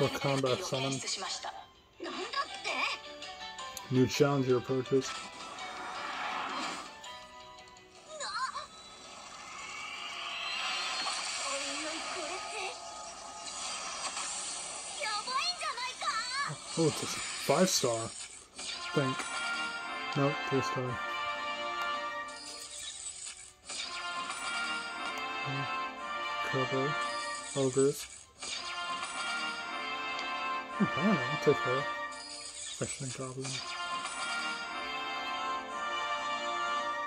Mortal Kombat summon. New challenger approaches. Oh, it's a five star. I think. No, nope, three star. Cover. Ogres. I don't know, I'll take her. Fishing goblin.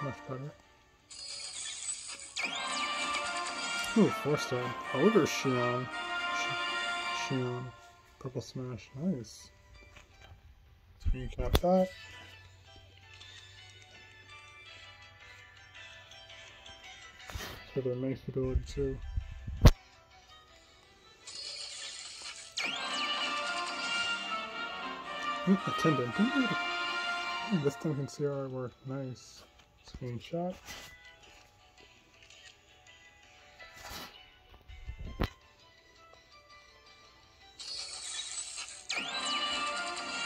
Much better. Ooh, four star. Ogre Shion. Sh- Shion. Purple Smash. Nice. Screen cap that. So their mace ability too. Ooh, attendant. This thing can see our artwork. Nice. Screenshot.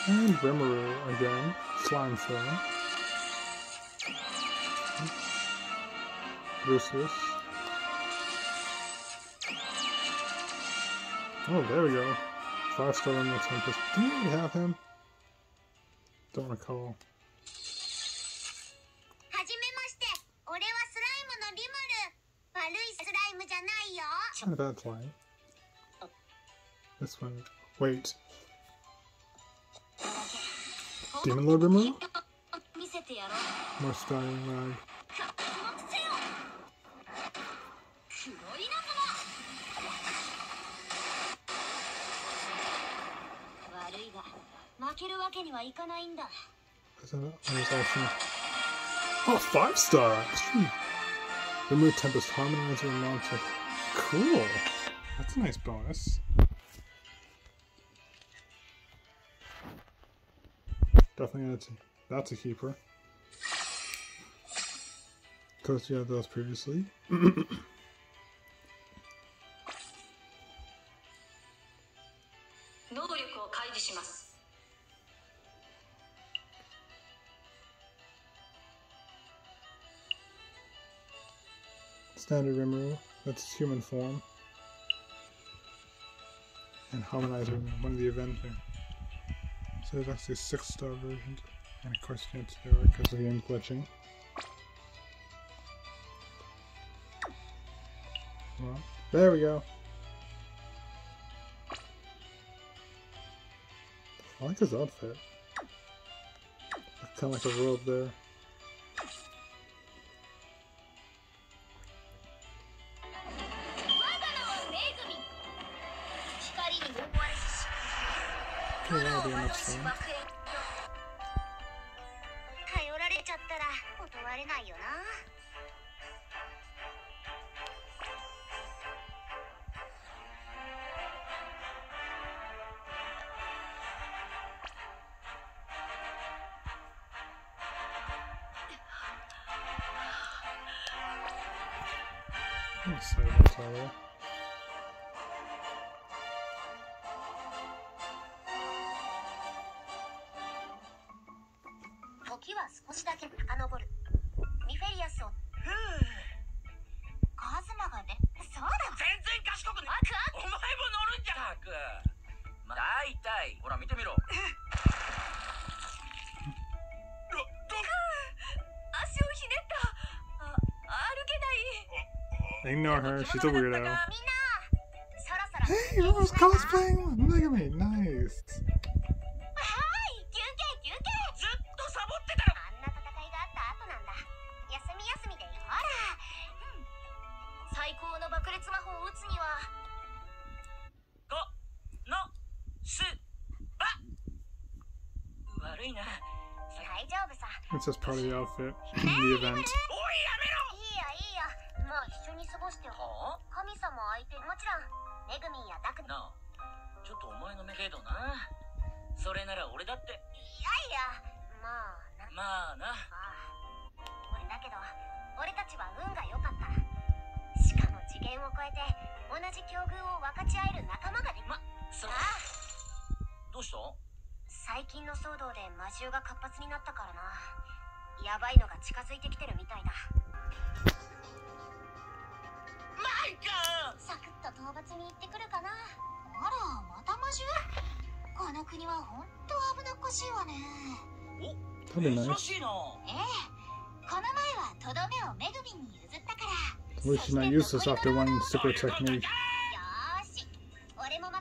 And Rimuru again. Slime Flame. Lucius. Oh, there we go. Five star the Tempest. Do already have him? Don't recall. Not a bad flight. This one. Wait. Demon Lord removed? More starting lag. Uh, 負けるわけにはいかないんだ Is that it? There's also. Oh, five star! Extreme. Remove Tempest Harmonizer monster. Cool! That's a nice bonus. Definitely that's, that's a keeper. Because you had those previously. Standard Rimuru, that's human form. And Harmonizer, one of the Avenger. So there's actually six star versions. And of course you can't do it because of the game glitching. Well, there we go. I like his outfit. Kind of like a robe there. 時は少しだけ遡る her. She's a weirdo. Hey, I was cosplaying with Mega Man. Nice. It's just part of the outfit, the event. やダクなあちょっとお前の目けどな。それなら俺だって。やいやまあな。まあな。あ俺だけど俺たちは運が良かったしかも次元を超えて同じ境遇を分かち合える仲間ができまそああ。最近の騒動で魔獣が活発になったからな。やばいのが近づいてきてるみたいだサクッと討伐に行ってくるかなあらまた魔獣この国は本当危なっかしいわね That'd be 珍 nice. しいなええこの前はとどめをめぐみんに譲ったから At least she's not useless after learning the secret technique. よーし俺も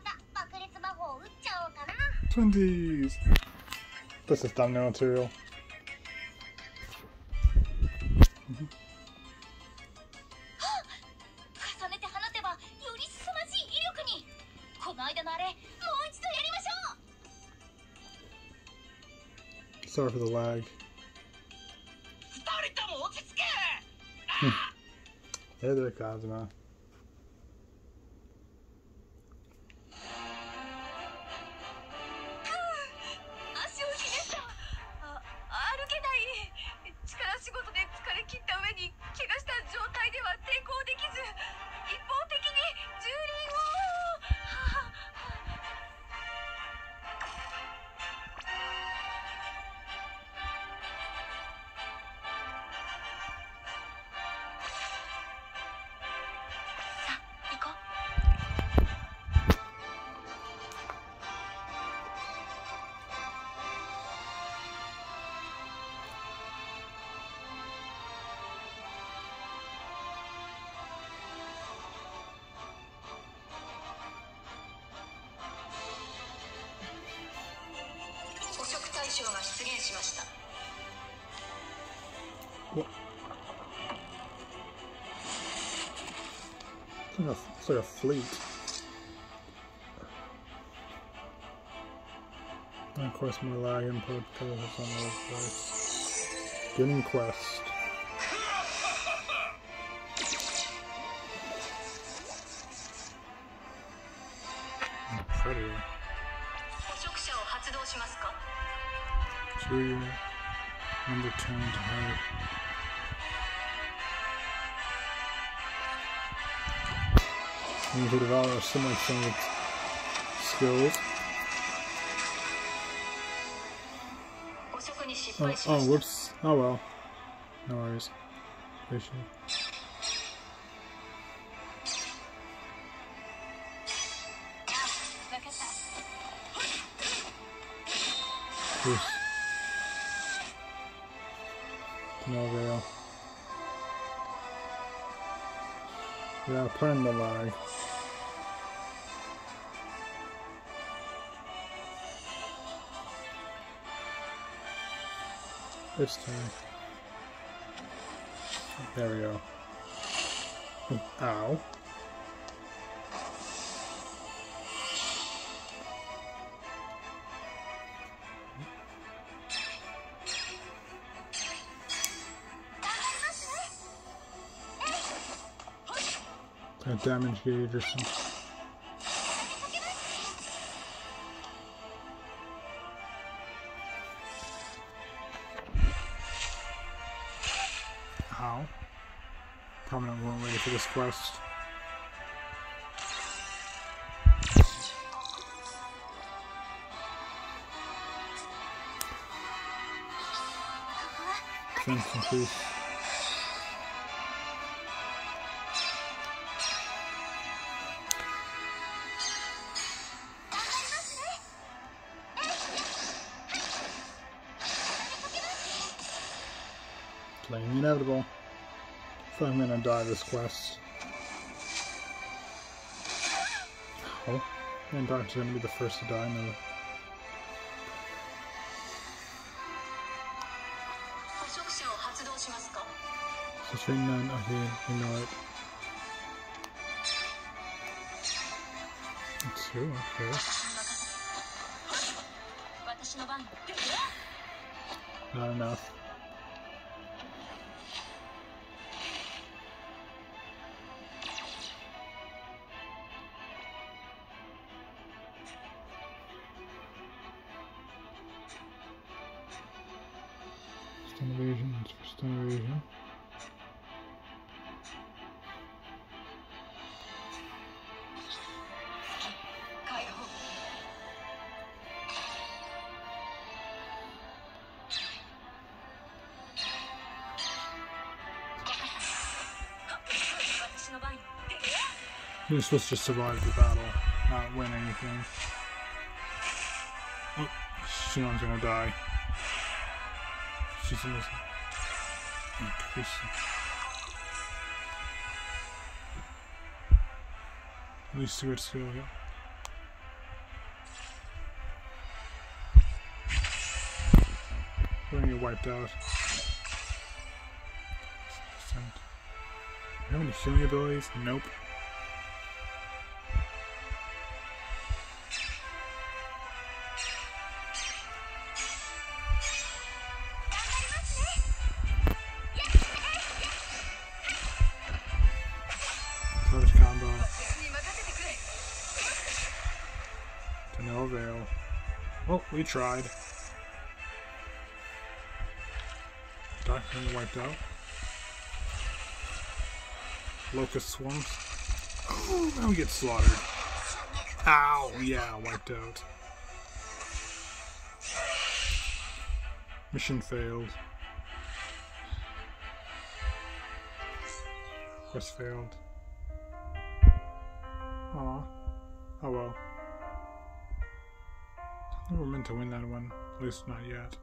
for the lag. Hmm. hey there, Kazuma. しました It's like a, it's like a fleet. And of course, more lag input because it's on the place. Getting quest. Predator. through number 10 to hide. you develop similar kind of skills. Oh, oh, whoops. Oh well. No worries. Appreciate it. Oops. No avail. Yeah, pardon the lag. This time. There we go. Ow. A damage gauge or something. Ow. Going ready for this quest. Strength increase. playing the inevitable. So I'm gonna die this quest. Oh, and Dark's gonna be the first to die now. So are here. You know it. It's true, okay. Not enough. You're supposed to just survive the battle, not win anything. Oh, Shion's gonna die. She's almost. Increase. At least good skill, yeah. We're gonna get wiped out. Have any healing abilities? Nope. Close combo. To no avail. Oh, we tried. Darkman wiped out. Locust swarms. Oh, now we get slaughtered. Ow, yeah, wiped out. Mission failed. Quest failed. Aw. Oh well. We were meant to win that one, at least not yet.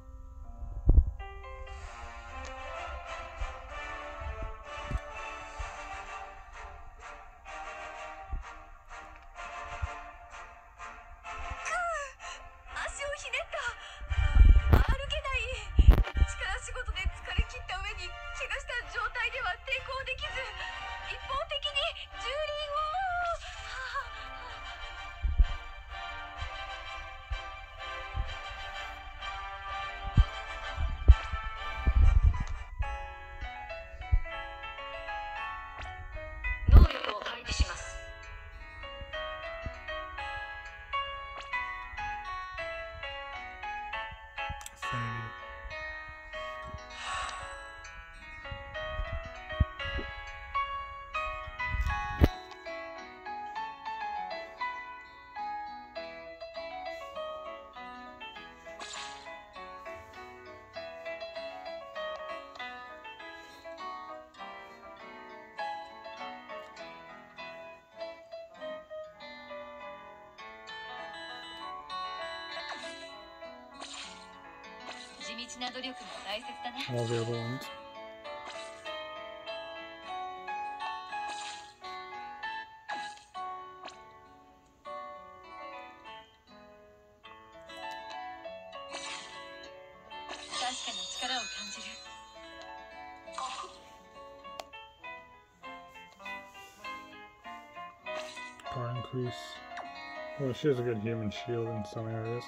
All available ones. Power increase. Well, she has a good human shield in some areas.